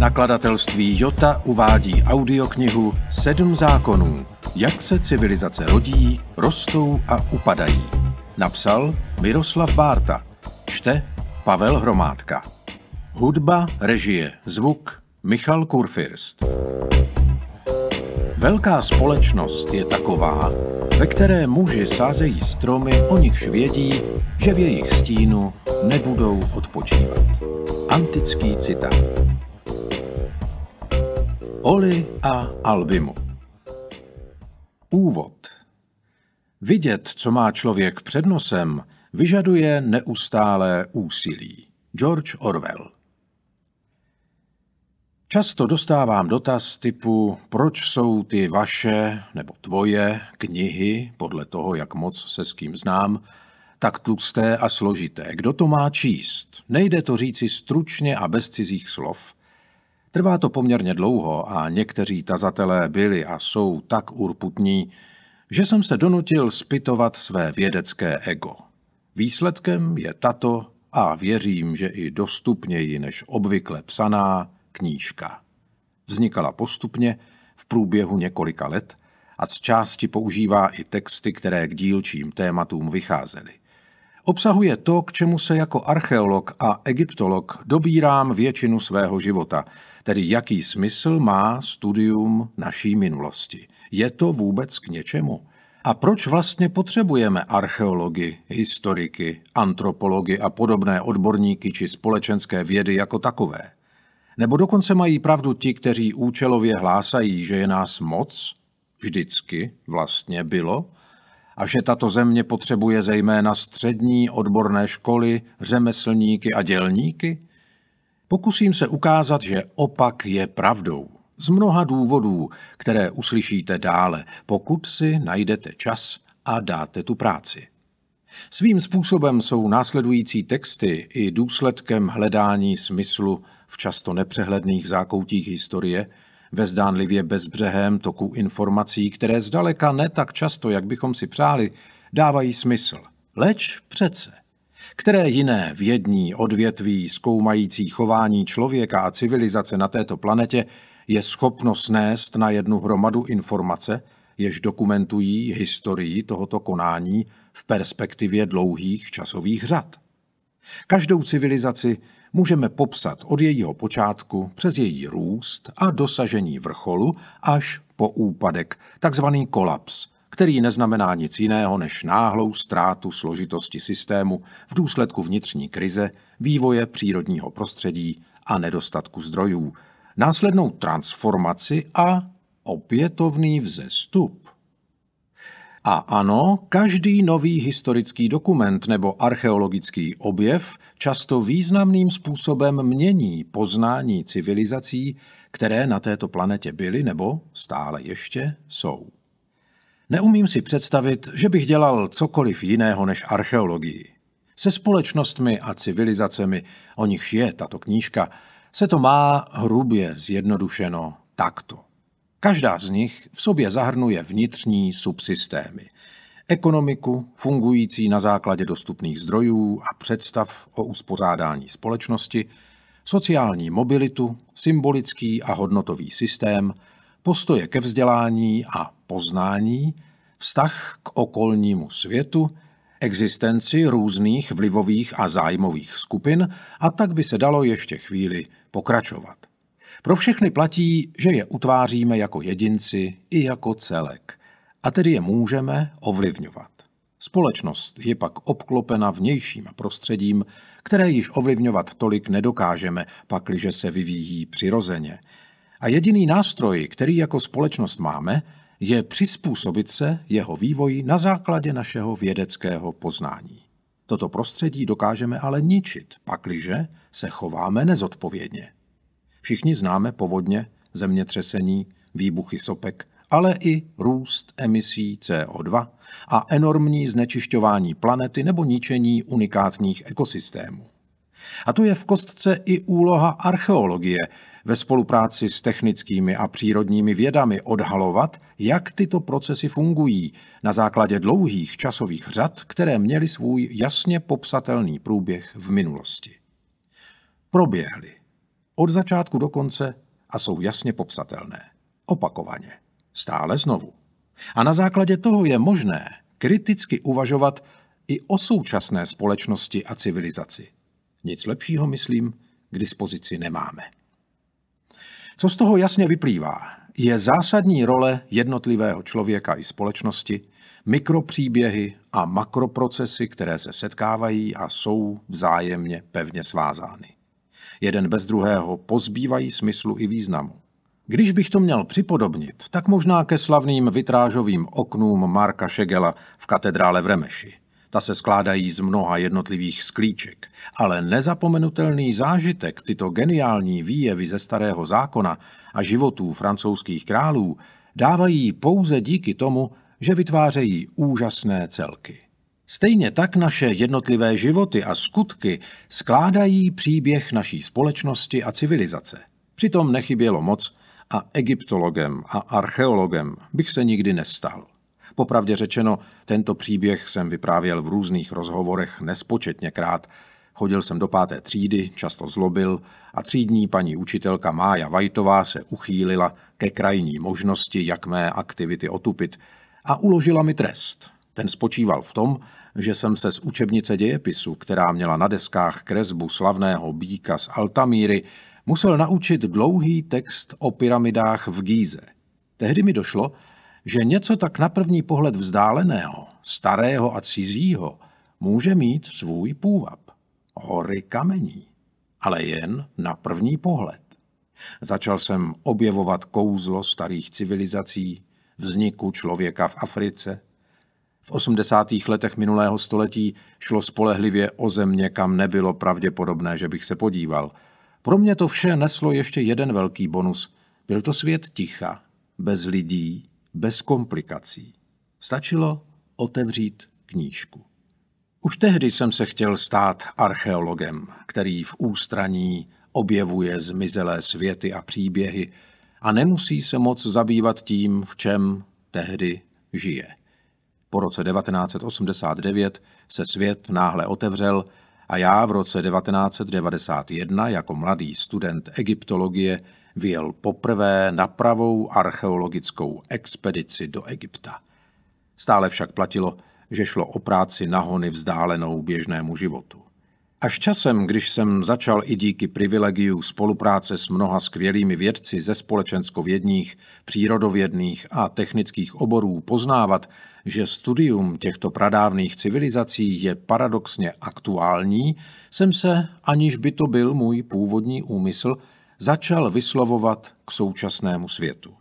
Nakladatelství Jota uvádí audioknihu Sedm zákonů. Jak se civilizace rodí, rostou a upadají. Napsal Miroslav Bárta. Čte Pavel Hromádka. Hudba, režie, zvuk Michal Kurfirst. Velká společnost je taková, ve které muži sázejí stromy, o nichž vědí, že v jejich stínu nebudou odpočívat. Antický citát. Oli a Albimu Úvod Vidět, co má člověk před nosem, vyžaduje neustálé úsilí. George Orwell Často dostávám dotaz typu, proč jsou ty vaše nebo tvoje knihy, podle toho, jak moc se s kým znám, tak tlusté a složité. Kdo to má číst? Nejde to říci stručně a bez cizích slov. Trvá to poměrně dlouho a někteří tazatelé byli a jsou tak urputní, že jsem se donutil spytovat své vědecké ego. Výsledkem je tato a věřím, že i dostupněji než obvykle psaná knížka. Vznikala postupně v průběhu několika let a z části používá i texty, které k dílčím tématům vycházely. Obsahuje to, k čemu se jako archeolog a egyptolog dobírám většinu svého života, tedy jaký smysl má studium naší minulosti. Je to vůbec k něčemu? A proč vlastně potřebujeme archeology, historiky, antropology a podobné odborníky či společenské vědy jako takové? Nebo dokonce mají pravdu ti, kteří účelově hlásají, že je nás moc, vždycky vlastně bylo, a že tato země potřebuje zejména střední odborné školy, řemeslníky a dělníky? Pokusím se ukázat, že opak je pravdou. Z mnoha důvodů, které uslyšíte dále, pokud si najdete čas a dáte tu práci. Svým způsobem jsou následující texty i důsledkem hledání smyslu v často nepřehledných zákoutích historie, ve zdánlivě bezbřehém toku informací, které zdaleka ne tak často, jak bychom si přáli, dávají smysl. Leč přece. Které jiné vědní odvětví zkoumající chování člověka a civilizace na této planetě je schopno snést na jednu hromadu informace, jež dokumentují historii tohoto konání v perspektivě dlouhých časových řad. Každou civilizaci můžeme popsat od jejího počátku přes její růst a dosažení vrcholu až po úpadek, takzvaný kolaps, který neznamená nic jiného než náhlou ztrátu složitosti systému v důsledku vnitřní krize, vývoje přírodního prostředí a nedostatku zdrojů, následnou transformaci a opětovný vzestup. A ano, každý nový historický dokument nebo archeologický objev často významným způsobem mění poznání civilizací, které na této planetě byly nebo stále ještě jsou. Neumím si představit, že bych dělal cokoliv jiného než archeologii. Se společnostmi a civilizacemi, o nichž je tato knížka, se to má hrubě zjednodušeno takto. Každá z nich v sobě zahrnuje vnitřní subsystémy. Ekonomiku, fungující na základě dostupných zdrojů a představ o uspořádání společnosti, sociální mobilitu, symbolický a hodnotový systém, postoje ke vzdělání a poznání, vztah k okolnímu světu, existenci různých vlivových a zájmových skupin a tak by se dalo ještě chvíli pokračovat. Pro všechny platí, že je utváříme jako jedinci i jako celek, a tedy je můžeme ovlivňovat. Společnost je pak obklopena vnějším prostředím, které již ovlivňovat tolik nedokážeme, pakliže se vyvíjí přirozeně. A jediný nástroj, který jako společnost máme, je přizpůsobit se jeho vývoji na základě našeho vědeckého poznání. Toto prostředí dokážeme ale ničit, pakliže se chováme nezodpovědně. Všichni známe povodně, zemětřesení, výbuchy sopek, ale i růst emisí CO2 a enormní znečišťování planety nebo ničení unikátních ekosystémů. A to je v kostce i úloha archeologie ve spolupráci s technickými a přírodními vědami odhalovat, jak tyto procesy fungují na základě dlouhých časových řad, které měly svůj jasně popsatelný průběh v minulosti. Proběhly Od začátku do konce a jsou jasně popsatelné. Opakovaně. Stále znovu. A na základě toho je možné kriticky uvažovat i o současné společnosti a civilizaci. Nic lepšího, myslím, k dispozici nemáme. Co z toho jasně vyplývá, je zásadní role jednotlivého člověka i společnosti, mikropříběhy a makroprocesy, které se setkávají a jsou vzájemně pevně svázány. Jeden bez druhého pozbývají smyslu i významu. Když bych to měl připodobnit, tak možná ke slavným vitrážovým oknům Marka Šegela v katedrále v Remeši. Ta se skládají z mnoha jednotlivých sklíček, ale nezapomenutelný zážitek tyto geniální výjevy ze starého zákona a životů francouzských králů dávají pouze díky tomu, že vytvářejí úžasné celky. Stejně tak naše jednotlivé životy a skutky skládají příběh naší společnosti a civilizace. Přitom nechybělo moc a egyptologem a archeologem bych se nikdy nestal. Popravdě řečeno, tento příběh jsem vyprávěl v různých rozhovorech nespočetněkrát. Chodil jsem do páté třídy, často zlobil a třídní paní učitelka Mája Vajtová se uchýlila ke krajní možnosti, jak mé aktivity otupit a uložila mi trest. Ten spočíval v tom, že jsem se z učebnice dějepisu, která měla na deskách kresbu slavného býka z Altamíry, musel naučit dlouhý text o pyramidách v Gíze. Tehdy mi došlo, že něco tak na první pohled vzdáleného, starého a cizího může mít svůj půvab. Hory kamení, ale jen na první pohled. Začal jsem objevovat kouzlo starých civilizací, vzniku člověka v Africe. V 80. letech minulého století šlo spolehlivě o země, kam nebylo pravděpodobné, že bych se podíval. Pro mě to vše neslo ještě jeden velký bonus. Byl to svět ticha, bez lidí, bez komplikací. Stačilo otevřít knížku. Už tehdy jsem se chtěl stát archeologem, který v ústraní objevuje zmizelé světy a příběhy a nemusí se moc zabývat tím, v čem tehdy žije. Po roce 1989 se svět náhle otevřel a já v roce 1991 jako mladý student egyptologie vyjel poprvé na pravou archeologickou expedici do Egypta. Stále však platilo, že šlo o práci nahony vzdálenou běžnému životu. Až časem, když jsem začal i díky privilegiu spolupráce s mnoha skvělými vědci ze společenskovědních, přírodovědných a technických oborů poznávat, že studium těchto pradávných civilizací je paradoxně aktuální, jsem se, aniž by to byl můj původní úmysl, začal vyslovovat k současnému světu.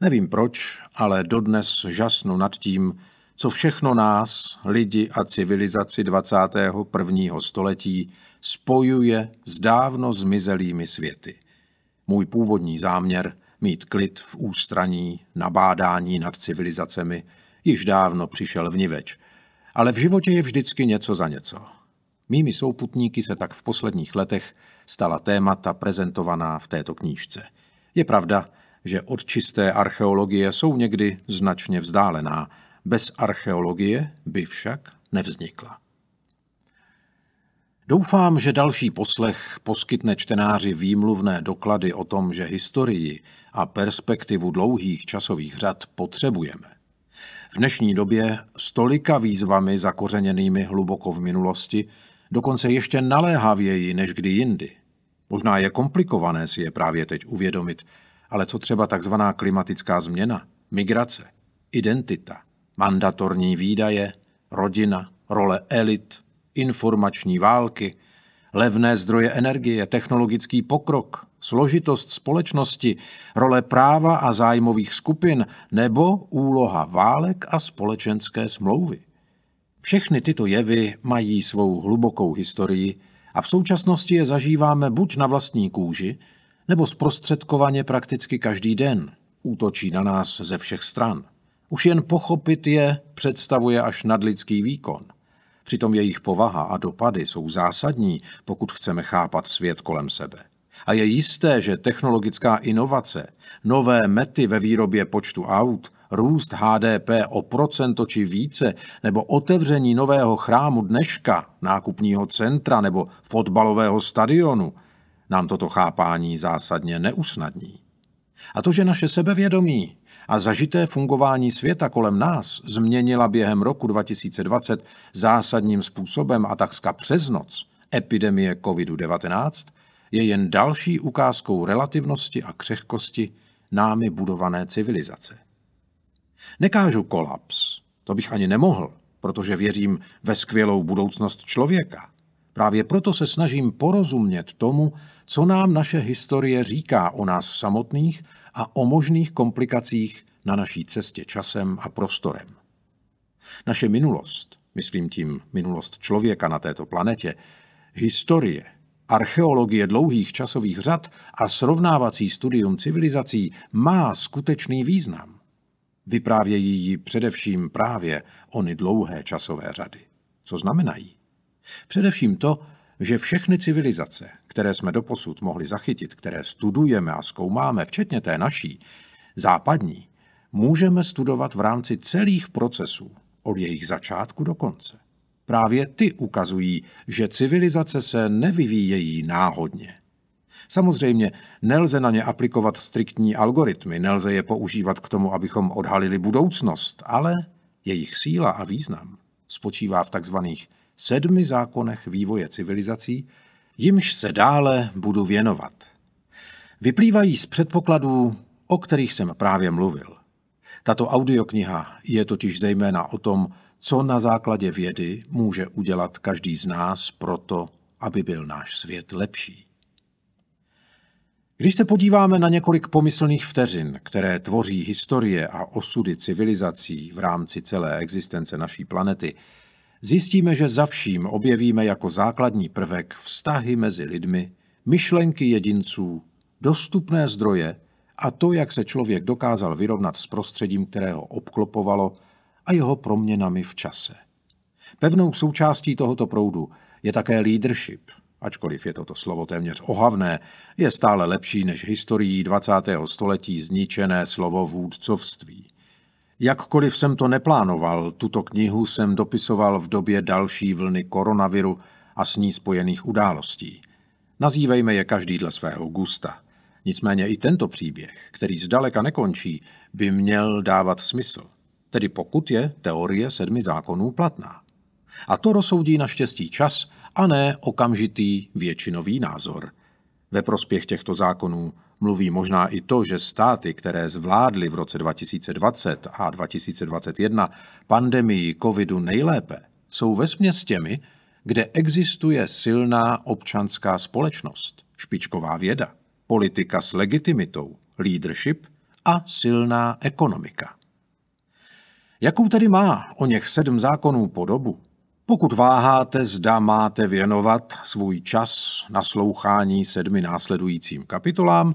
Nevím proč, ale dodnes žasnu nad tím, co všechno nás, lidi a civilizaci 21. století spojuje s dávno zmizelými světy. Můj původní záměr mít klid v ústraní, nabádání nad civilizacemi, již dávno přišel vniveč, ale v životě je vždycky něco za něco. Mými souputníky se tak v posledních letech stala témata prezentovaná v této knížce. Je pravda, že od čisté archeologie jsou někdy značně vzdálená, bez archeologie by však nevznikla. Doufám, že další poslech poskytne čtenáři výmluvné doklady o tom, že historii a perspektivu dlouhých časových řad potřebujeme. V dnešní době s tolika výzvami zakořeněnými hluboko v minulosti, dokonce ještě naléhavěji než kdy jindy. Možná je komplikované si je právě teď uvědomit, ale co třeba takzvaná klimatická změna, migrace, identita, mandatorní výdaje, rodina, role elit, informační války, levné zdroje energie, technologický pokrok, složitost společnosti, role práva a zájmových skupin nebo úloha válek a společenské smlouvy. Všechny tyto jevy mají svou hlubokou historii a v současnosti je zažíváme buď na vlastní kůži, nebo zprostředkovaně prakticky každý den. Útočí na nás ze všech stran. Už jen pochopit je představuje až nadlidský výkon. Přitom jejich povaha a dopady jsou zásadní, pokud chceme chápat svět kolem sebe. A je jisté, že technologická inovace, nové mety ve výrobě počtu aut, růst HDP o procento či více, nebo otevření nového chrámu dneška, nákupního centra nebo fotbalového stadionu, nám toto chápání zásadně neusnadní. A to, že naše sebevědomí a zažité fungování světa kolem nás změnila během roku 2020 zásadním způsobem a takřka přes noc epidemie COVID-19, je jen další ukázkou relativnosti a křehkosti námi budované civilizace. Nekážu kolaps, to bych ani nemohl, protože věřím ve skvělou budoucnost člověka. Právě proto se snažím porozumět tomu, co nám naše historie říká o nás samotných a o možných komplikacích na naší cestě časem a prostorem. Naše minulost, myslím tím minulost člověka na této planetě, historie, archeologie dlouhých časových řad a srovnávací studium civilizací má skutečný význam. Vyprávějí ji především právě ony dlouhé časové řady. Co znamenají? Především to, že všechny civilizace, které jsme doposud mohli zachytit, které studujeme a zkoumáme, včetně té naší, západní, můžeme studovat v rámci celých procesů, od jejich začátku do konce. Právě ty ukazují, že civilizace se nevyvíjejí náhodně. Samozřejmě nelze na ně aplikovat striktní algoritmy, nelze je používat k tomu, abychom odhalili budoucnost, ale jejich síla a význam spočívá v takzvaných sedmi zákonech vývoje civilizací, jimž se dále budu věnovat. Vyplývají z předpokladů, o kterých jsem právě mluvil. Tato audiokniha je totiž zejména o tom, co na základě vědy může udělat každý z nás proto, aby byl náš svět lepší. Když se podíváme na několik pomyslných vteřin, které tvoří historie a osudy civilizací v rámci celé existence naší planety, zjistíme, že za vším objevíme jako základní prvek vztahy mezi lidmi, myšlenky jedinců, dostupné zdroje a to, jak se člověk dokázal vyrovnat s prostředím, které ho obklopovalo a jeho proměnami v čase. Pevnou součástí tohoto proudu je také leadership, ačkoliv je toto slovo téměř ohavné, je stále lepší než historií 20. století zničené slovo vůdcovství. Jakkoliv jsem to neplánoval, tuto knihu jsem dopisoval v době další vlny koronaviru a s ní spojených událostí. Nazývejme je každý dle svého gusta. Nicméně i tento příběh, který zdaleka nekončí, by měl dávat smysl. Tedy pokud je teorie sedmi zákonů platná. A to rozsoudí naštěstí čas a ne okamžitý většinový názor. Ve prospěch těchto zákonů mluví možná i to, že státy, které zvládly v roce 2020 a 2021 pandemii covidu nejlépe, jsou ve těmi, kde existuje silná občanská společnost, špičková věda, politika s legitimitou, leadership a silná ekonomika. Jakou tedy má o něch sedm zákonů podobu? Pokud váháte, zda máte věnovat svůj čas naslouchání sedmi následujícím kapitolám,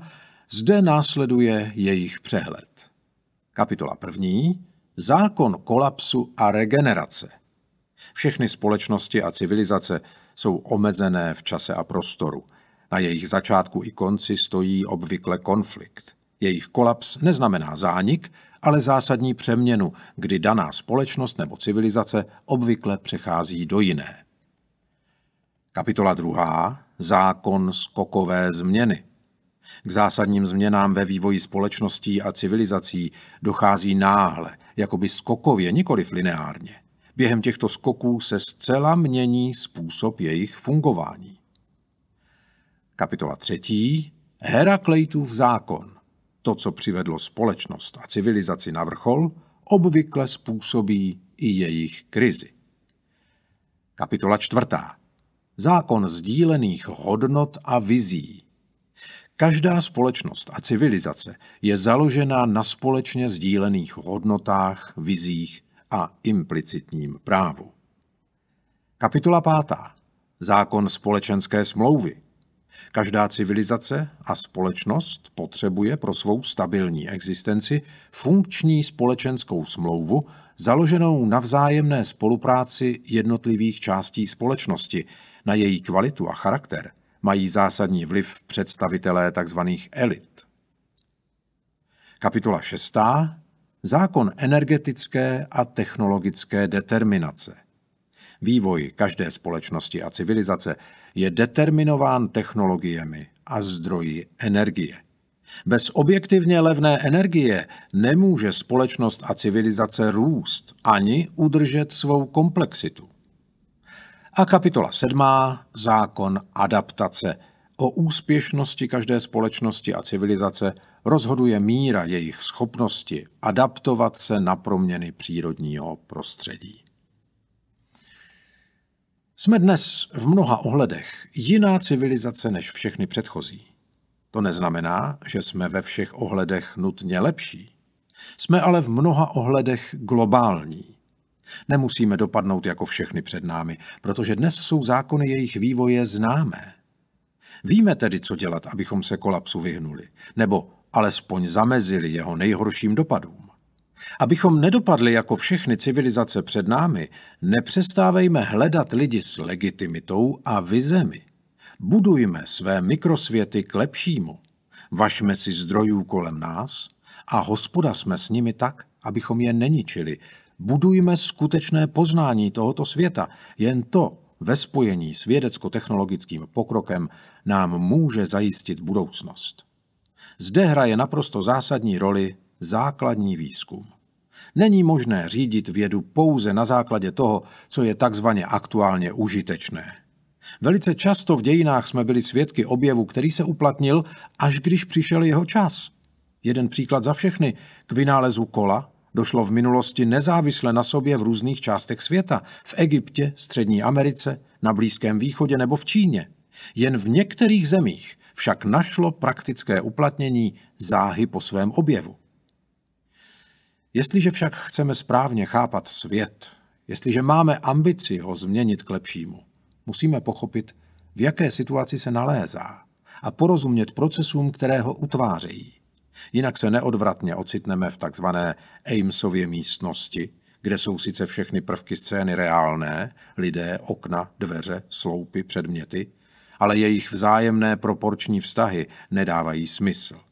zde následuje jejich přehled. Kapitola první. Zákon kolapsu a regenerace. Všechny společnosti a civilizace jsou omezené v čase a prostoru. Na jejich začátku i konci stojí obvykle konflikt. Jejich kolaps neznamená zánik, ale zásadní přeměnu, kdy daná společnost nebo civilizace obvykle přechází do jiné. Kapitola druhá. Zákon skokové změny. K zásadním změnám ve vývoji společností a civilizací dochází náhle, jakoby skokově, nikoliv lineárně. Během těchto skoků se zcela mění způsob jejich fungování. Kapitola třetí. Herakleitův zákon. To, co přivedlo společnost a civilizaci na vrchol, obvykle způsobí i jejich krizi. Kapitola čtvrtá. Zákon sdílených hodnot a vizí. Každá společnost a civilizace je založena na společně sdílených hodnotách, vizích a implicitním právu. Kapitola pátá. Zákon společenské smlouvy. Každá civilizace a společnost potřebuje pro svou stabilní existenci funkční společenskou smlouvu založenou na vzájemné spolupráci jednotlivých částí společnosti, na její kvalitu a charakter mají zásadní vliv představitelé tzv. elit. Kapitola 6. Zákon energetické a technologické determinace. Vývoj každé společnosti a civilizace je determinován technologiemi a zdroji energie. Bez objektivně levné energie nemůže společnost a civilizace růst ani udržet svou komplexitu. A kapitola sedmá, zákon adaptace. O úspěšnosti každé společnosti a civilizace rozhoduje míra jejich schopnosti adaptovat se na proměny přírodního prostředí. Jsme dnes v mnoha ohledech jiná civilizace než všechny předchozí. To neznamená, že jsme ve všech ohledech nutně lepší. Jsme ale v mnoha ohledech globální. Nemusíme dopadnout jako všechny před námi, protože dnes jsou zákony jejich vývoje známé. Víme tedy, co dělat, abychom se kolapsu vyhnuli, nebo alespoň zamezili jeho nejhorším dopadům. Abychom nedopadli jako všechny civilizace před námi, nepřestávejme hledat lidi s legitimitou a vizemi. Budujme své mikrosvěty k lepšímu. Vašme si zdrojů kolem nás a hospodařme s nimi tak, abychom je neničili. Budujme skutečné poznání tohoto světa. Jen to ve spojení s vědecko-technologickým pokrokem nám může zajistit budoucnost. Zde hraje naprosto zásadní roli základní výzkum. Není možné řídit vědu pouze na základě toho, co je takzvaně aktuálně užitečné. Velice často v dějinách jsme byli svědky objevu, který se uplatnil, až když přišel jeho čas. Jeden příklad za všechny. K vynálezu kola došlo v minulosti nezávisle na sobě v různých částech světa. V Egyptě, Střední Americe, na Blízkém východě nebo v Číně. Jen v některých zemích však našlo praktické uplatnění záhy po svém objevu. Jestliže však chceme správně chápat svět, jestliže máme ambici ho změnit k lepšímu, musíme pochopit, v jaké situaci se nalézá a porozumět procesům, které ho utvářejí. Jinak se neodvratně ocitneme v takzvané Amesově místnosti, kde jsou sice všechny prvky scény reálné, lidé, okna, dveře, sloupy, předměty, ale jejich vzájemné proporční vztahy nedávají smysl.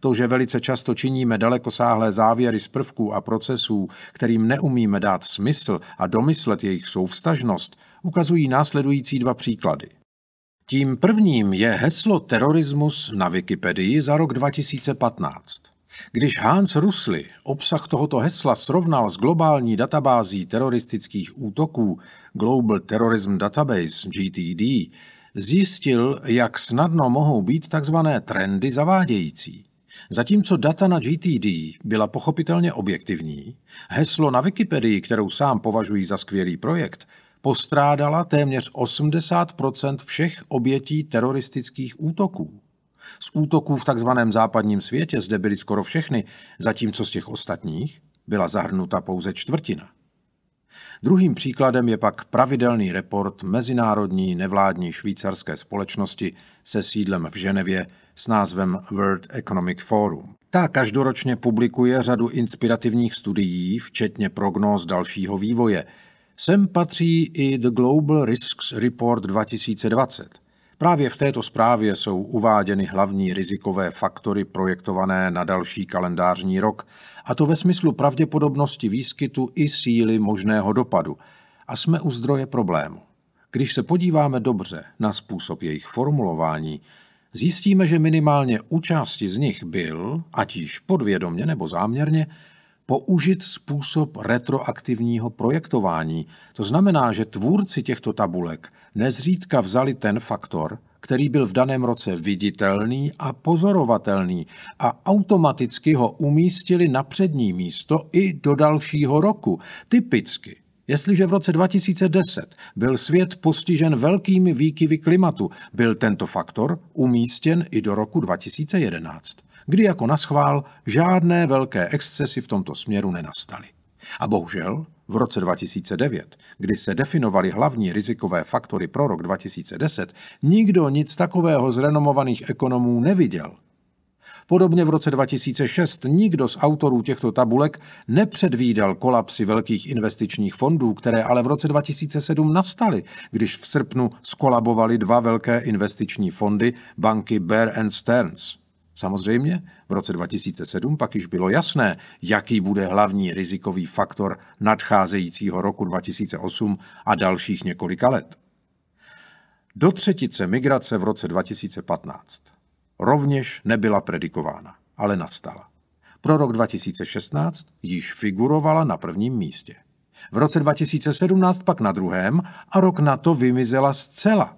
To, že velice často činíme dalekosáhlé závěry z prvků a procesů, kterým neumíme dát smysl a domyslet jejich souvstažnost, ukazují následující dva příklady. Tím prvním je heslo terorismus na Wikipedii za rok 2015. Když Hans Rusli obsah tohoto hesla srovnal s globální databází teroristických útoků Global Terrorism Database GTD, zjistil, jak snadno mohou být tzv. trendy zavádějící. Zatímco data na GTD byla pochopitelně objektivní, heslo na Wikipedii, kterou sám považuji za skvělý projekt, postrádala téměř 80% všech obětí teroristických útoků. Z útoků v takzvaném západním světě zde byly skoro všechny, zatímco z těch ostatních byla zahrnuta pouze čtvrtina. Druhým příkladem je pak pravidelný report Mezinárodní nevládní švýcarské společnosti se sídlem v Ženevě s názvem World Economic Forum. Ta každoročně publikuje řadu inspirativních studií, včetně prognóz dalšího vývoje. Sem patří i The Global Risks Report 2020. Právě v této zprávě jsou uváděny hlavní rizikové faktory projektované na další kalendářní rok, a to ve smyslu pravděpodobnosti výskytu i síly možného dopadu. A jsme u zdroje problému. Když se podíváme dobře na způsob jejich formulování, zjistíme, že minimálně u části z nich byl, ať již podvědomně nebo záměrně, použit způsob retroaktivního projektování. To znamená, že tvůrci těchto tabulek nezřídka vzali ten faktor, který byl v daném roce viditelný a pozorovatelný a automaticky ho umístili na přední místo i do dalšího roku. Typicky Jestliže v roce 2010 byl svět postižen velkými výkyvy klimatu, byl tento faktor umístěn i do roku 2011, kdy jako naschvál žádné velké excesy v tomto směru nenastaly. A bohužel v roce 2009, kdy se definovaly hlavní rizikové faktory pro rok 2010, nikdo nic takového z renomovaných ekonomů neviděl – Podobně v roce 2006 nikdo z autorů těchto tabulek nepředvídal kolapsy velkých investičních fondů, které ale v roce 2007 nastaly, když v srpnu skolabovaly dva velké investiční fondy banky Bear and Stearns. Samozřejmě v roce 2007 pak již bylo jasné, jaký bude hlavní rizikový faktor nadcházejícího roku 2008 a dalších několika let. Do třetice migrace v roce 2015. rovněž nebyla predikována, ale nastala. Pro rok 2016 již figurovala na prvním místě. V roce 2017 pak na druhém a rok na to vymizela zcela.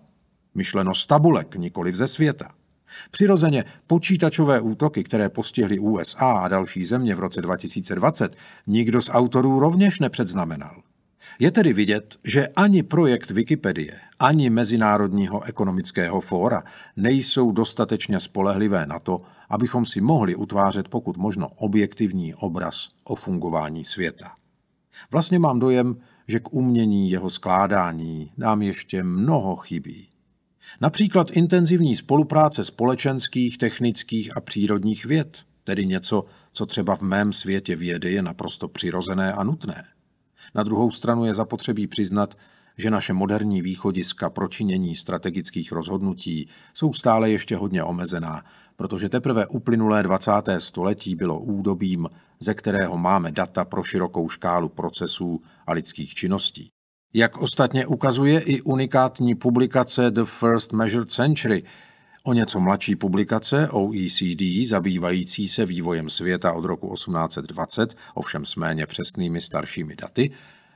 Myšleno z tabulek, nikoli ze světa. Přirozeně počítačové útoky, které postihly USA a další země v roce 2020, nikdo z autorů rovněž nepředznamenal. Je tedy vidět, že ani projekt Wikipedie, ani Mezinárodního ekonomického fóra nejsou dostatečně spolehlivé na to, abychom si mohli utvářet pokud možno objektivní obraz o fungování světa. Vlastně mám dojem, že k umění jeho skládání nám ještě mnoho chybí. Například intenzivní spolupráce společenských, technických a přírodních věd, tedy něco, co třeba v mém světě vědy je naprosto přirozené a nutné. Na druhou stranu je zapotřebí přiznat, že naše moderní východiska pro činění strategických rozhodnutí jsou stále ještě hodně omezená, protože teprve uplynulé 20. století bylo údobím, ze kterého máme data pro širokou škálu procesů a lidských činností. Jak ostatně ukazuje i unikátní publikace The First Measured Century, o něco mladší publikace OECD zabývající se vývojem světa od roku 1820, ovšem s méně přesnými staršími daty,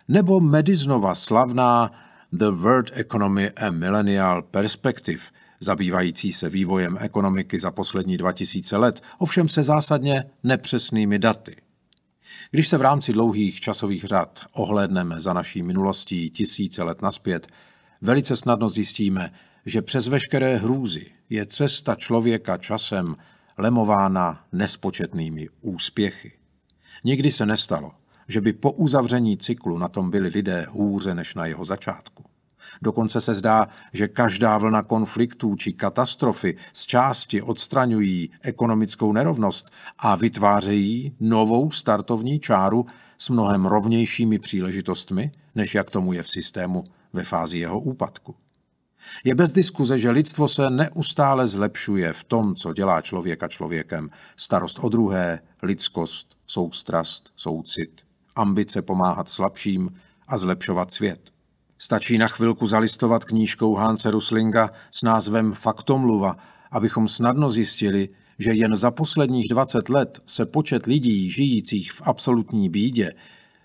nebo Mediznova slavná The World Economy a Millennial Perspective, zabývající se vývojem ekonomiky za poslední 2000 let, ovšem se zásadně nepřesnými daty. Když se v rámci dlouhých časových řad ohlédneme za naší minulostí tisíce let naspět, velice snadno zjistíme, že přes veškeré hrůzy je cesta člověka časem lemována nespočetnými úspěchy. Nikdy se nestalo, že by po uzavření cyklu na tom byli lidé hůře než na jeho začátku. Dokonce se zdá, že každá vlna konfliktů či katastrofy z části odstraňují ekonomickou nerovnost a vytvářejí novou startovní čáru s mnohem rovnějšími příležitostmi, než jak tomu je v systému ve fázi jeho úpadku. Je bez diskuze, že lidstvo se neustále zlepšuje v tom, co dělá člověka člověkem. Starost o druhé, lidskost, soustrast, soucit, ambice pomáhat slabším a zlepšovat svět. Stačí na chvilku zalistovat knížkou Hanse Ruslinga s názvem Faktomluva, abychom snadno zjistili, že jen za posledních 20 let se počet lidí žijících v absolutní bídě,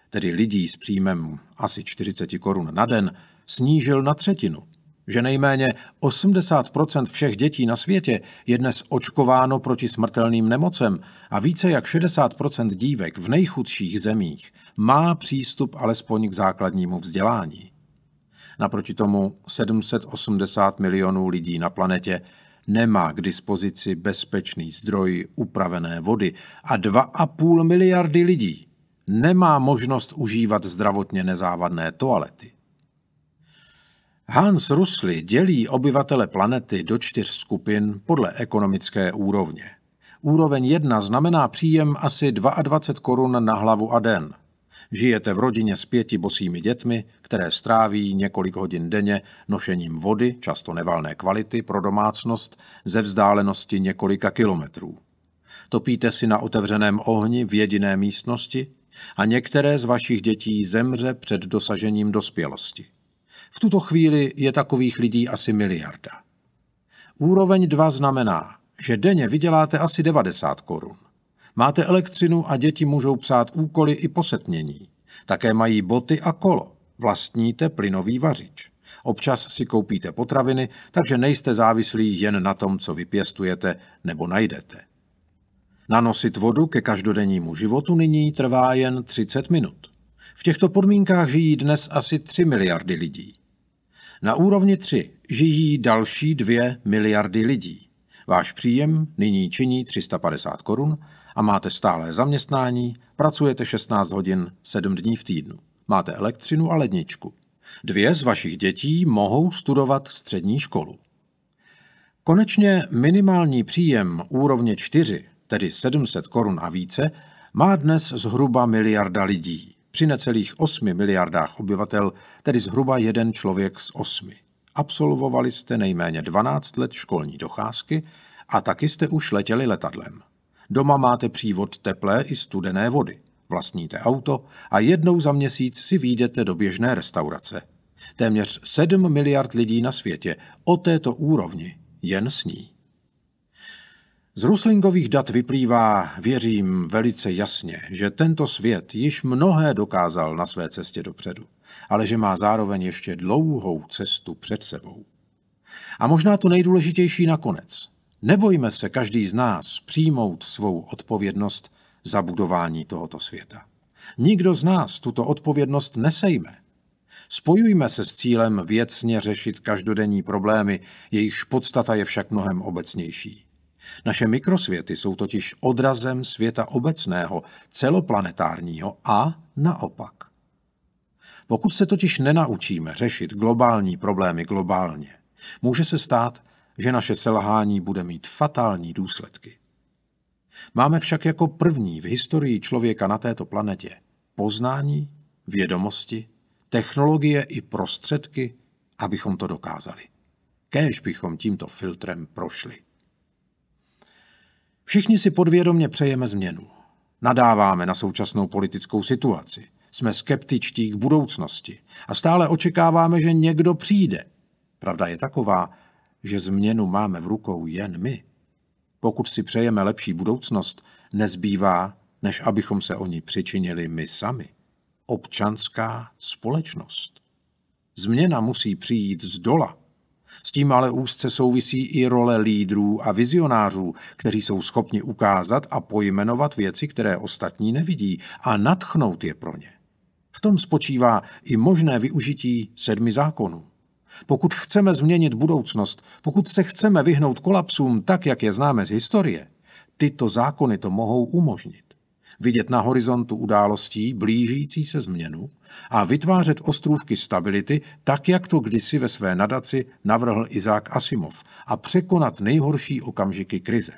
tedy lidí s příjmem asi 40 korun na den, snížil na třetinu. Že nejméně 80% všech dětí na světě je dnes očkováno proti smrtelným nemocem a více jak 60% dívek v nejchudších zemích má přístup alespoň k základnímu vzdělání. Naproti tomu 780 milionů lidí na planetě nemá k dispozici bezpečný zdroj upravené vody a 2,5 miliardy lidí nemá možnost užívat zdravotně nezávadné toalety. Hans Rusli dělí obyvatele planety do čtyř skupin podle ekonomické úrovně. Úroveň 1 znamená příjem asi 22 korun na hlavu a den – Žijete v rodině s pěti bosými dětmi, které stráví několik hodin denně nošením vody, často nevalné kvality, pro domácnost ze vzdálenosti několika kilometrů. Topíte si na otevřeném ohni v jediné místnosti a některé z vašich dětí zemře před dosažením dospělosti. V tuto chvíli je takových lidí asi miliarda. Úroveň 2 znamená, že denně vyděláte asi 90 korun. Máte elektřinu a děti můžou psát úkoly i posetnění. Také mají boty a kolo. Vlastníte plynový vařič. Občas si koupíte potraviny, takže nejste závislí jen na tom, co vypěstujete nebo najdete. Nanosit vodu ke každodennímu životu nyní trvá jen 30 minut. V těchto podmínkách žijí dnes asi 3 miliardy lidí. Na úrovni 3 žijí další 2 miliardy lidí. Váš příjem nyní činí 350 korun a máte stálé zaměstnání, pracujete 16 hodin 7 dní v týdnu. Máte elektřinu a ledničku. Dvě z vašich dětí mohou studovat střední školu. Konečně minimální příjem úrovně 4, tedy 700 korun a více, má dnes zhruba miliarda lidí. Při necelých 8 miliardách obyvatel, tedy zhruba jeden člověk z osmi. Absolvovali jste nejméně 12 let školní docházky a taky jste už letěli letadlem. Doma máte přívod teplé i studené vody. Vlastníte auto a jednou za měsíc si výjdete do běžné restaurace. Téměř 7 miliard lidí na světě o této úrovni jen sní. Z Ruslingových dat vyplývá, věřím velice jasně, že tento svět již mnohé dokázal na své cestě dopředu, ale že má zároveň ještě dlouhou cestu před sebou. A možná to nejdůležitější nakonec. Nebojme se každý z nás přijmout svou odpovědnost za budování tohoto světa. Nikdo z nás tuto odpovědnost nesejme. Spojujme se s cílem věcně řešit každodenní problémy, jejichž podstata je však mnohem obecnější. Naše mikrosvěty jsou totiž odrazem světa obecného, celoplanetárního a naopak. Pokud se totiž nenaučíme řešit globální problémy globálně, může se stát, že naše selhání bude mít fatální důsledky. Máme však jako první v historii člověka na této planetě poznání, vědomosti, technologie i prostředky, abychom to dokázali. Kéž bychom tímto filtrem prošli. Všichni si podvědomě přejeme změnu. Nadáváme na současnou politickou situaci. Jsme skeptičtí k budoucnosti a stále očekáváme, že někdo přijde. Pravda je taková, že změnu máme v rukou jen my. Pokud si přejeme lepší budoucnost, nezbývá, než abychom se o ní přičinili my sami. Občanská společnost. Změna musí přijít z dola. S tím ale úzce souvisí i role lídrů a vizionářů, kteří jsou schopni ukázat a pojmenovat věci, které ostatní nevidí a natchnout je pro ně. V tom spočívá i možné využití sedmi zákonů. Pokud chceme změnit budoucnost, pokud se chceme vyhnout kolapsům tak, jak je známe z historie, tyto zákony to mohou umožnit. Vidět na horizontu událostí blížící se změnu a vytvářet ostrůvky stability, tak jak to kdysi ve své nadaci navrhl Izák Asimov a překonat nejhorší okamžiky krize.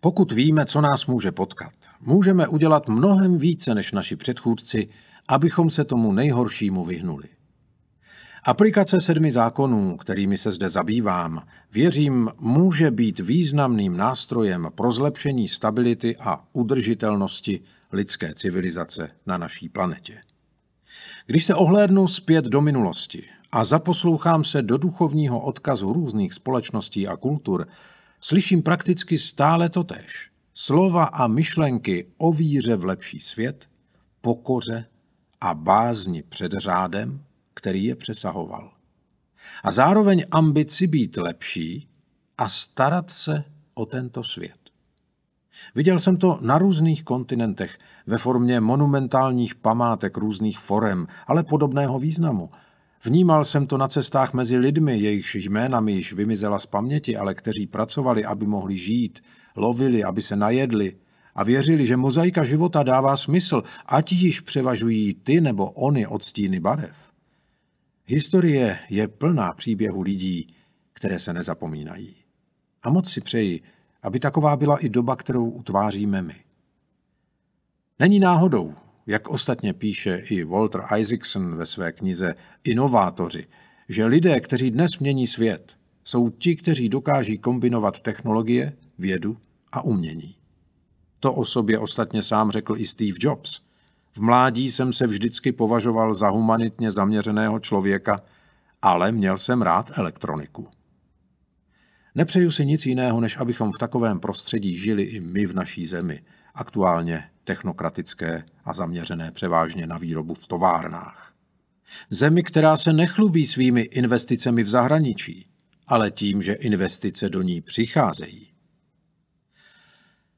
Pokud víme, co nás může potkat, můžeme udělat mnohem více než naši předchůdci, abychom se tomu nejhoršímu vyhnuli. Aplikace sedmi zákonů, kterými se zde zabývám, věřím, může být významným nástrojem pro zlepšení stability a udržitelnosti lidské civilizace na naší planetě. Když se ohlédnu zpět do minulosti a zaposlouchám se do duchovního odkazu různých společností a kultur, slyším prakticky stále totéž. Slova a myšlenky o víře v lepší svět, pokoře a bázni před řádem, který je přesahoval. A zároveň ambici být lepší a starat se o tento svět. Viděl jsem to na různých kontinentech ve formě monumentálních památek různých forem, ale podobného významu. Vnímal jsem to na cestách mezi lidmi, jejichž jménami již vymizela z paměti, ale kteří pracovali, aby mohli žít, lovili, aby se najedli a věřili, že mozaika života dává smysl, ať již převažují ty nebo ony odstíny barev. Historie je plná příběhů lidí, které se nezapomínají. A moc si přeji, aby taková byla i doba, kterou utváříme my. Není náhodou, jak ostatně píše i Walter Isaacson ve své knize Inovátoři, že lidé, kteří dnes mění svět, jsou ti, kteří dokáží kombinovat technologie, vědu a umění. To o sobě ostatně sám řekl i Steve Jobs – v mládí jsem se vždycky považoval za humanitně zaměřeného člověka, ale měl jsem rád elektroniku. Nepřeju si nic jiného, než abychom v takovém prostředí žili i my v naší zemi, aktuálně technokratické a zaměřené převážně na výrobu v továrnách. Zemi, která se nechlubí svými investicemi v zahraničí, ale tím, že investice do ní přicházejí.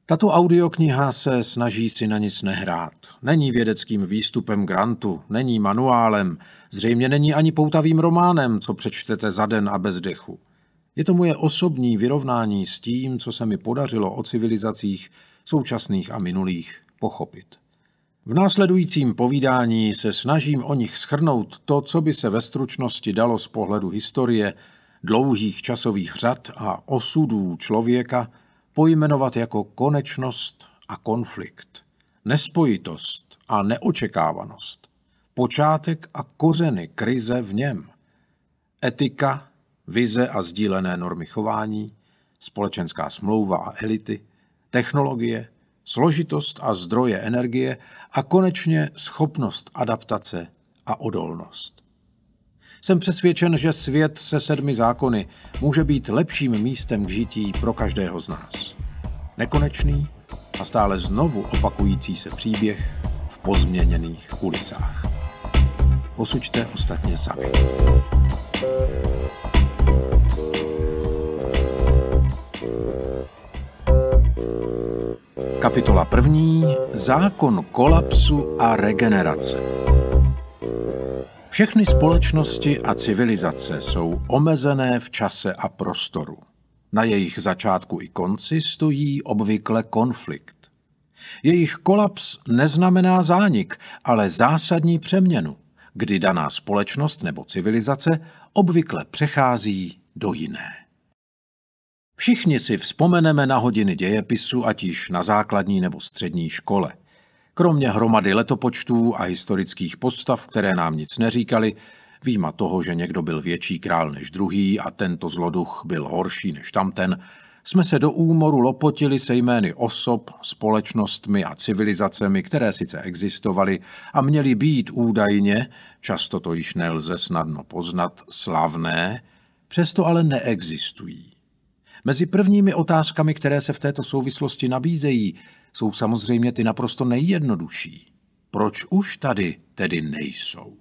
Tato audiokniha se snaží si na nic nehrát. Není vědeckým výstupem grantu, není manuálem, zřejmě není ani poutavým románem, co přečtete za den a bez dechu. Je to moje osobní vyrovnání s tím, co se mi podařilo o civilizacích současných a minulých pochopit. V následujícím povídání se snažím o nich schrnout to, co by se ve stručnosti dalo z pohledu historie, dlouhých časových řad a osudů člověka – pojmenovat jako konečnost a konflikt, nespojitost a neočekávanost, počátek a kořeny krize v něm, etika, vize a sdílené normy chování, společenská smlouva a elity, technologie, složitost a zdroje energie a konečně schopnost adaptace a odolnost. Jsem přesvědčen, že svět se sedmi zákony může být lepším místem k žití pro každého z nás. Nekonečný a stále znovu opakující se příběh v pozměněných kulisách. Posuďte ostatně sami. Kapitola první. Zákon kolapsu a regenerace. Všechny společnosti a civilizace jsou omezené v čase a prostoru. Na jejich začátku i konci stojí obvykle konflikt. Jejich kolaps neznamená zánik, ale zásadní přeměnu, kdy daná společnost nebo civilizace obvykle přechází do jiné. Všichni si vzpomeneme na hodiny dějepisu, ať již na základní nebo střední škole. Kromě hromady letopočtů a historických postav, které nám nic neříkali, výjima toho, že někdo byl větší král než druhý a tento zloduch byl horší než tamten, jsme se do úmoru lopotili se jmény osob, společnostmi a civilizacemi, které sice existovaly a měly být údajně, často to již nelze snadno poznat, slavné, přesto ale neexistují. Mezi prvními otázkami, které se v této souvislosti nabízejí, jsou samozřejmě ty naprosto nejjednodušší. Proč už tady tedy nejsou?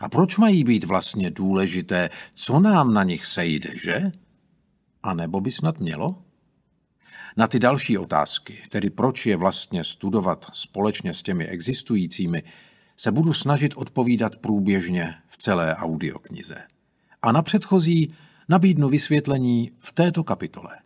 A proč mají být vlastně důležité? Co nám na nich sejde, že? A nebo by snad mělo? Na ty další otázky, tedy proč je vlastně studovat společně s těmi existujícími, se budu snažit odpovídat průběžně v celé audioknize. A na předchozí nabídnu vysvětlení v této kapitole.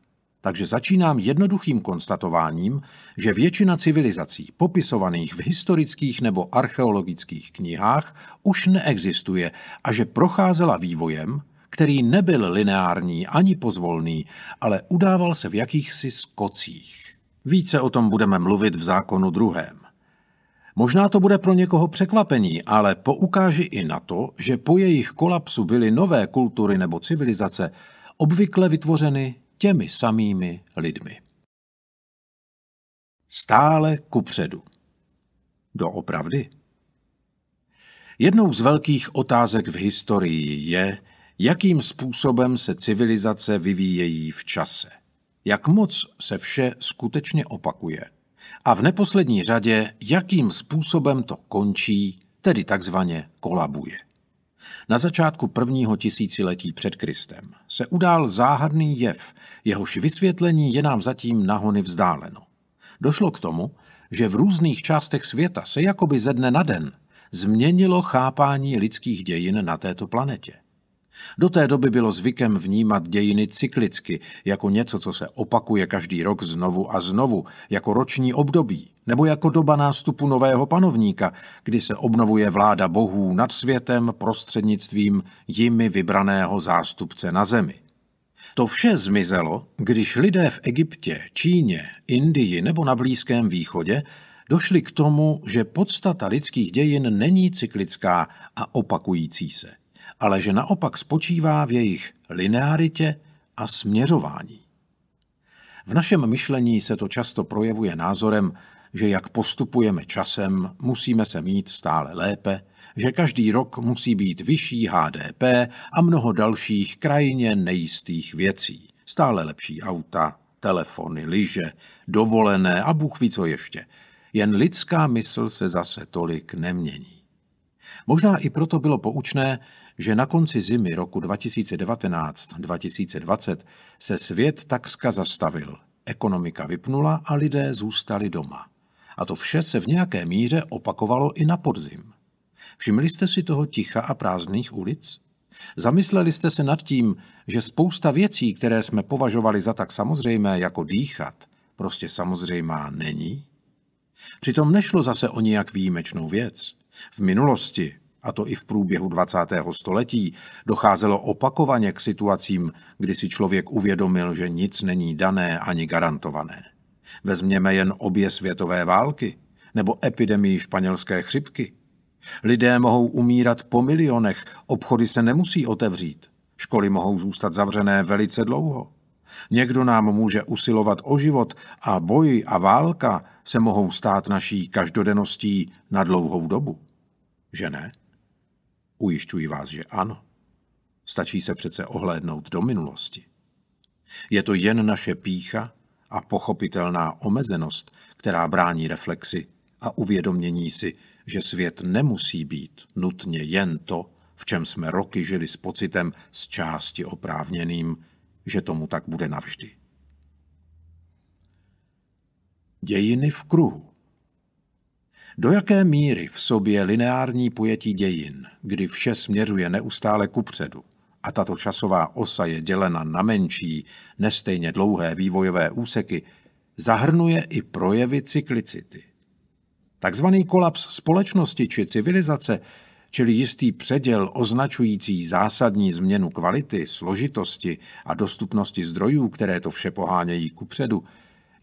Takže začínám jednoduchým konstatováním, že většina civilizací popisovaných v historických nebo archeologických knihách už neexistuje a že procházela vývojem, který nebyl lineární ani pozvolný, ale udával se v jakýchsi skocích. Více o tom budeme mluvit v zákonu druhém. Možná to bude pro někoho překvapení, ale poukáži i na to, že po jejich kolapsu byly nové kultury nebo civilizace obvykle vytvořeny těmi samými lidmi. Stále kupředu. Doopravdy? Jednou z velkých otázek v historii je, jakým způsobem se civilizace vyvíjejí v čase. Jak moc se vše skutečně opakuje. A v neposlední řadě, jakým způsobem to končí, tedy takzvaně kolabuje. Na začátku prvního tisíciletí před Kristem se udál záhadný jev, jehož vysvětlení je nám zatím nahony vzdáleno. Došlo k tomu, že v různých částech světa se jakoby ze dne na den změnilo chápání lidských dějin na této planetě. Do té doby bylo zvykem vnímat dějiny cyklicky, jako něco, co se opakuje každý rok znovu a znovu, jako roční období, nebo jako doba nástupu nového panovníka, kdy se obnovuje vláda bohů nad světem prostřednictvím jimi vybraného zástupce na zemi. To vše zmizelo, když lidé v Egyptě, Číně, Indii nebo na Blízkém východě došli k tomu, že podstata lidských dějin není cyklická a opakující se ale že naopak spočívá v jejich linearitě a směřování. V našem myšlení se to často projevuje názorem, že jak postupujeme časem, musíme se mít stále lépe, že každý rok musí být vyšší HDP a mnoho dalších krajně nejistých věcí. Stále lepší auta, telefony, lyže, dovolené a Bůh ví co ještě. Jen lidská mysl se zase tolik nemění. Možná i proto bylo poučné, že na konci zimy roku 2019-2020 se svět takřka zastavil, ekonomika vypnula a lidé zůstali doma. A to vše se v nějaké míře opakovalo i na podzim. Všimli jste si toho ticha a prázdných ulic? Zamysleli jste se nad tím, že spousta věcí, které jsme považovali za tak samozřejmé jako dýchat, prostě samozřejmá není? Přitom nešlo zase o nějak výjimečnou věc. V minulosti a to i v průběhu 20. století, docházelo opakovaně k situacím, kdy si člověk uvědomil, že nic není dané ani garantované. Vezměme jen obě světové války nebo epidemii španělské chřipky. Lidé mohou umírat po milionech, obchody se nemusí otevřít, školy mohou zůstat zavřené velice dlouho. Někdo nám může usilovat o život a boj a válka se mohou stát naší každodenností na dlouhou dobu. Že ne? Ujišťuji vás, že ano. Stačí se přece ohlédnout do minulosti. Je to jen naše pícha a pochopitelná omezenost, která brání reflexi a uvědomění si, že svět nemusí být nutně jen to, v čem jsme roky žili s pocitem z části oprávněným, že tomu tak bude navždy. Dějiny v kruhu do jaké míry v sobě lineární pojetí dějin, kdy vše směřuje neustále kupředu, a tato časová osa je dělena na menší, nestejně dlouhé vývojové úseky, zahrnuje i projevy cyklicity. Takzvaný kolaps společnosti či civilizace, čili jistý předěl označující zásadní změnu kvality, složitosti a dostupnosti zdrojů, které to vše pohánějí kupředu,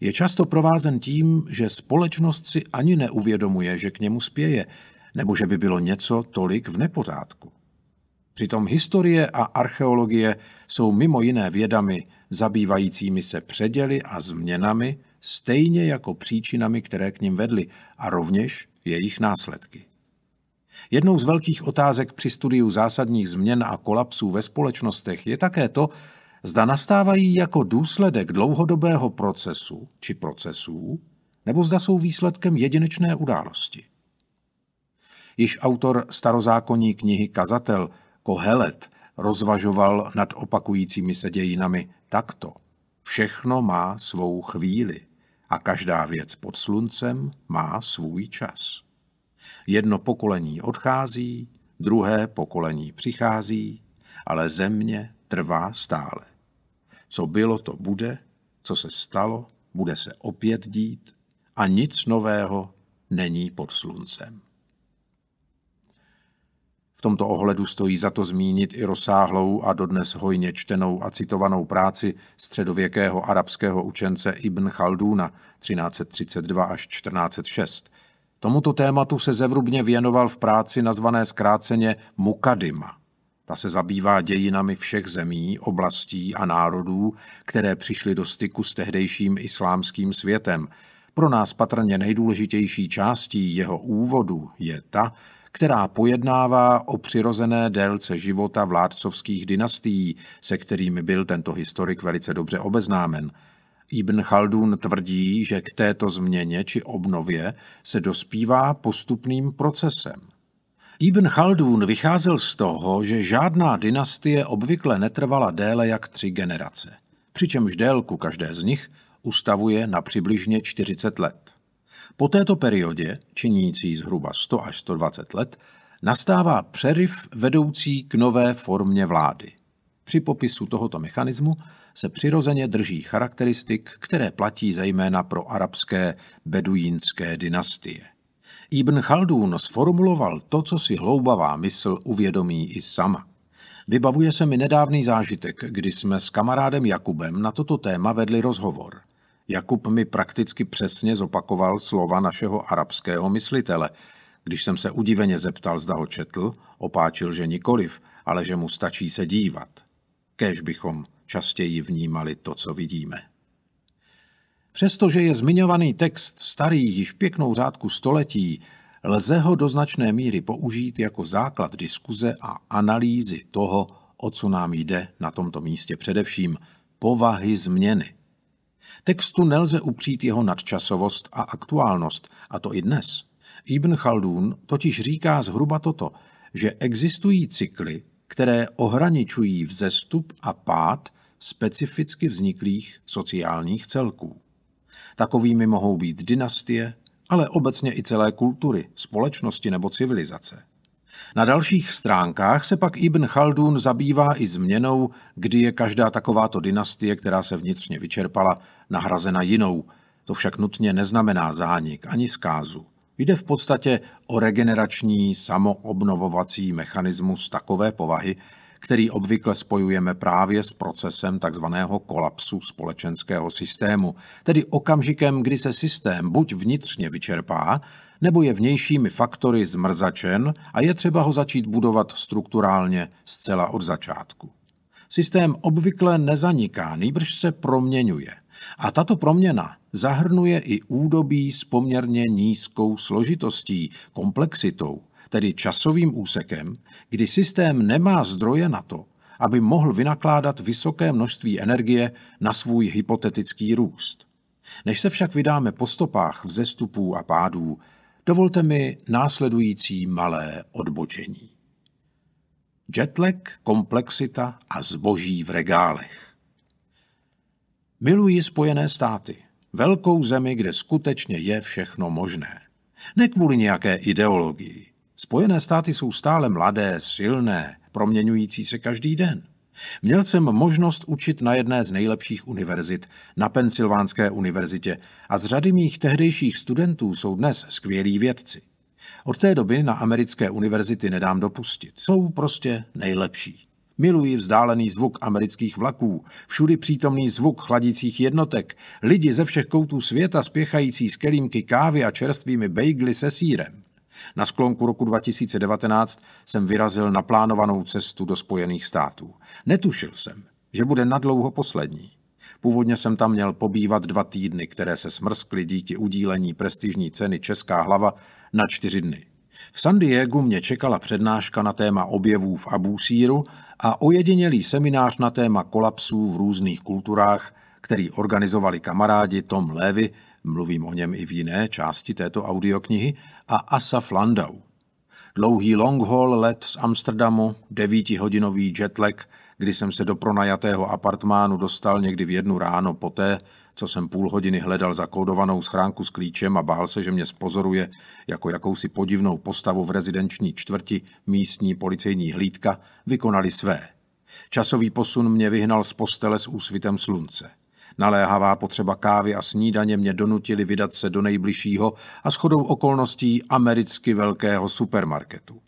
je často provázen tím, že společnost si ani neuvědomuje, že k němu spěje, nebo že by bylo něco tolik v nepořádku. Přitom historie a archeologie jsou mimo jiné vědami zabývajícími se předěly a změnami, stejně jako příčinami, které k ním vedly, a rovněž jejich následky. Jednou z velkých otázek při studiu zásadních změn a kolapsů ve společnostech je také to, zda nastávají jako důsledek dlouhodobého procesu či procesů, nebo zda jsou výsledkem jedinečné události. Již autor starozákonní knihy Kazatel Kohelet rozvažoval nad opakujícími se dějinami takto. Všechno má svou chvíli a každá věc pod sluncem má svůj čas. Jedno pokolení odchází, druhé pokolení přichází, ale země trvá stále. Co bylo, to bude, co se stalo, bude se opět dít a nic nového není pod sluncem. V tomto ohledu stojí za to zmínit i rozsáhlou a dodnes hojně čtenou a citovanou práci středověkého arabského učence Ibn Chalduna 1332 až 1406. Tomuto tématu se zevrubně věnoval v práci nazvané zkráceně Mukadima – ta se zabývá dějinami všech zemí, oblastí a národů, které přišly do styku s tehdejším islámským světem. Pro nás patrně nejdůležitější částí jeho úvodu je ta, která pojednává o přirozené délce života vládcovských dynastií, se kterými byl tento historik velice dobře obeznámen. Ibn Chaldun tvrdí, že k této změně či obnově se dospívá postupným procesem. Ibn Chaldun vycházel z toho, že žádná dynastie obvykle netrvala déle jak tři generace, přičemž délku každé z nich ustavuje na přibližně 40 let. Po této periodě, činící zhruba 100 až 120 let, nastává přeriv vedoucí k nové formě vlády. Při popisu tohoto mechanismu se přirozeně drží charakteristik, které platí zejména pro arabské beduínské dynastie. Ibn Chaldun sformuloval to, co si hloubavá mysl uvědomí i sama. Vybavuje se mi nedávný zážitek, kdy jsme s kamarádem Jakubem na toto téma vedli rozhovor. Jakub mi prakticky přesně zopakoval slova našeho arabského myslitele. Když jsem se udiveně zeptal, zda ho četl, opáčil, že nikoliv, ale že mu stačí se dívat. Kéž bychom častěji vnímali to, co vidíme. Přestože je zmiňovaný text starý již pěknou řádku století, lze ho do značné míry použít jako základ diskuze a analýzy toho, o co nám jde na tomto místě především, povahy změny. Textu nelze upřít jeho nadčasovost a aktuálnost, a to i dnes. Ibn Chaldun totiž říká zhruba toto, že existují cykly, které ohraničují vzestup a pád specificky vzniklých sociálních celků. Takovými mohou být dynastie, ale obecně i celé kultury, společnosti nebo civilizace. Na dalších stránkách se pak Ibn Chaldun zabývá i změnou, kdy je každá takováto dynastie, která se vnitřně vyčerpala, nahrazena jinou. To však nutně neznamená zánik ani zkázu. Jde v podstatě o regenerační samoobnovovací mechanismus takové povahy, který obvykle spojujeme právě s procesem takzvaného kolapsu společenského systému, tedy okamžikem, kdy se systém buď vnitřně vyčerpá, nebo je vnějšími faktory zmrzačen a je třeba ho začít budovat strukturálně zcela od začátku. Systém obvykle nezaniká, nýbrž se proměňuje. A tato proměna zahrnuje i údobí s poměrně nízkou složitostí, komplexitou, tedy časovým úsekem, kdy systém nemá zdroje na to, aby mohl vynakládat vysoké množství energie na svůj hypotetický růst. Než se však vydáme po stopách vzestupů a pádů, dovolte mi následující malé odbočení. Jetlag, komplexita a zboží v regálech. Miluji Spojené státy, velkou zemi, kde skutečně je všechno možné. Ne kvůli nějaké ideologii. Spojené státy jsou stále mladé, silné, proměňující se každý den. Měl jsem možnost učit na jedné z nejlepších univerzit, na Pensylvánské univerzitě, a z řady mých tehdejších studentů jsou dnes skvělí vědci. Od té doby na americké univerzity nedám dopustit. Jsou prostě nejlepší. Miluji vzdálený zvuk amerických vlaků, všudy přítomný zvuk chladících jednotek, lidi ze všech koutů světa spěchající z kelímky kávy a čerstvými bejgly se sírem. Na sklonku roku 2019 jsem vyrazil na plánovanou cestu do Spojených států. Netušil jsem, že bude nadlouho poslední. Původně jsem tam měl pobývat dva týdny, které se smrskly díky udílení prestižní ceny Česká hlava na čtyři dny. V San Diego mě čekala přednáška na téma objevů v Abusíru a ojedinělý seminář na téma kolapsů v různých kulturách, který organizovali kamarádi Tom Levy, mluvím o něm i v jiné části této audioknihy, a Asaf Landau. Dlouhý long haul let z Amsterdamu, devítihodinový jetlag, kdy jsem se do pronajatého apartmánu dostal někdy v jednu ráno poté, co jsem půl hodiny hledal zakódovanou schránku s klíčem a bál se, že mě spozoruje jako jakousi podivnou postavu v rezidenční čtvrti místní policejní hlídka, vykonali své. Časový posun mě vyhnal z postele s úsvitem slunce. Naléhavá potřeba kávy a snídaně mě donutili vydat se do nejbližšího a shodou okolností americky velkého supermarketu.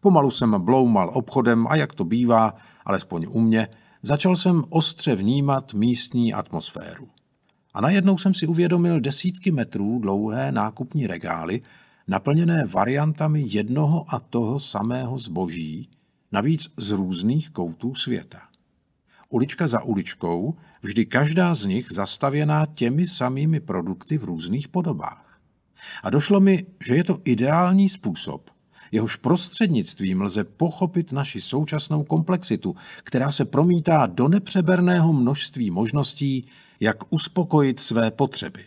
Pomalu jsem bloumal obchodem a jak to bývá, alespoň u mě, začal jsem ostře vnímat místní atmosféru. A najednou jsem si uvědomil desítky metrů dlouhé nákupní regály, naplněné variantami jednoho a toho samého zboží, navíc z různých koutů světa. Ulička za uličkou, vždy každá z nich zastavěná těmi samými produkty v různých podobách. A došlo mi, že je to ideální způsob, jehož prostřednictvím lze pochopit naši současnou komplexitu, která se promítá do nepřeberného množství možností, jak uspokojit své potřeby.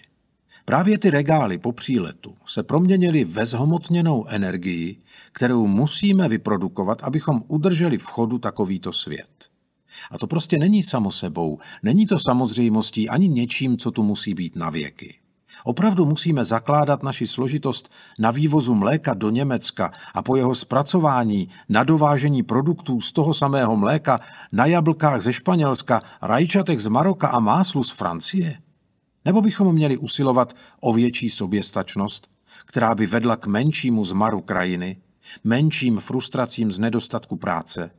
Právě ty regály po příletu se proměnily ve zhmotněnou energii, kterou musíme vyprodukovat, abychom udrželi v chodu takovýto svět. A to prostě není samo sebou, není to samozřejmostí ani něčím, co tu musí být na věky. Opravdu musíme zakládat naši složitost na vývozu mléka do Německa a po jeho zpracování na dovážení produktů z toho samého mléka na jablkách ze Španělska, rajčatech z Maroka a máslu z Francie? Nebo bychom měli usilovat o větší soběstačnost, která by vedla k menšímu zmaru krajiny, menším frustracím z nedostatku práce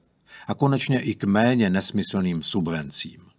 a konečně i k méně nesmyslným subvencím?